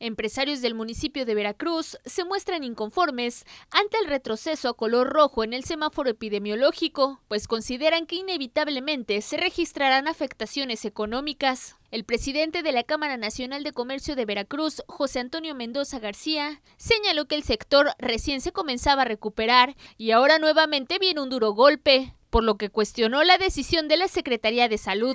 Empresarios del municipio de Veracruz se muestran inconformes ante el retroceso a color rojo en el semáforo epidemiológico, pues consideran que inevitablemente se registrarán afectaciones económicas. El presidente de la Cámara Nacional de Comercio de Veracruz, José Antonio Mendoza García, señaló que el sector recién se comenzaba a recuperar y ahora nuevamente viene un duro golpe, por lo que cuestionó la decisión de la Secretaría de Salud.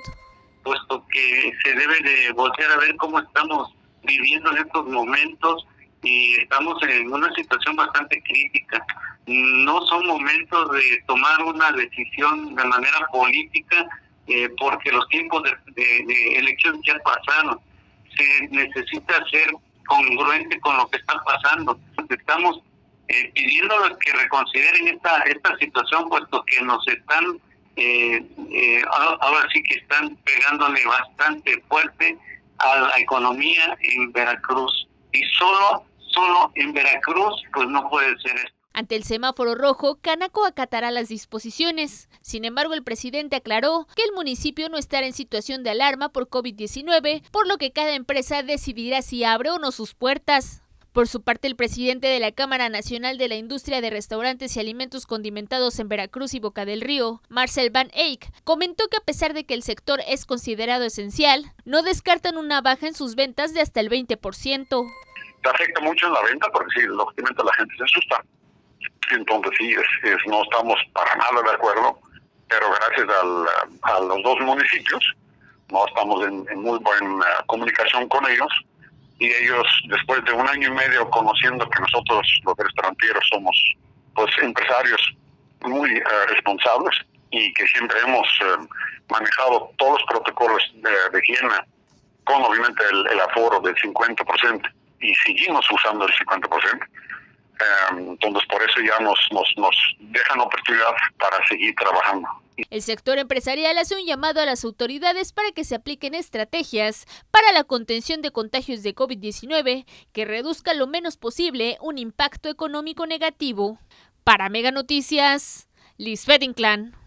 Puesto que se debe de volver a ver cómo estamos viviendo en estos momentos y estamos en una situación bastante crítica. No son momentos de tomar una decisión de manera política eh, porque los tiempos de, de, elección ya pasaron. Se necesita ser congruente con lo que está pasando. Estamos eh, pidiendo que reconsideren esta esta situación puesto que nos están eh, eh, ahora sí que están pegándole bastante fuerte a la economía en Veracruz. Y solo, solo en Veracruz, pues no puede ser esto. Ante el semáforo rojo, Canaco acatará las disposiciones. Sin embargo, el presidente aclaró que el municipio no estará en situación de alarma por COVID-19, por lo que cada empresa decidirá si abre o no sus puertas. Por su parte, el presidente de la Cámara Nacional de la Industria de Restaurantes y Alimentos Condimentados en Veracruz y Boca del Río, Marcel Van Eyck, comentó que a pesar de que el sector es considerado esencial, no descartan una baja en sus ventas de hasta el 20%. Te afecta mucho en la venta porque sí, lógicamente la gente se asusta. Entonces sí, es, no estamos para nada de acuerdo, pero gracias a los dos municipios, no estamos en, en muy buena comunicación con ellos y ellos después de un año y medio conociendo que nosotros los restauranteros somos pues empresarios muy eh, responsables y que siempre hemos eh, manejado todos los protocolos de, higiene con obviamente el, aforo del 50% y seguimos usando el 50%. Eh, entonces por eso ya nos, nos, nos dejan oportunidad para seguir trabajando. El sector empresarial hace un llamado a las autoridades para que se apliquen estrategias para la contención de contagios de COVID-19 que reduzca lo menos posible un impacto económico negativo. Para Mega Noticias, Liz Inclán.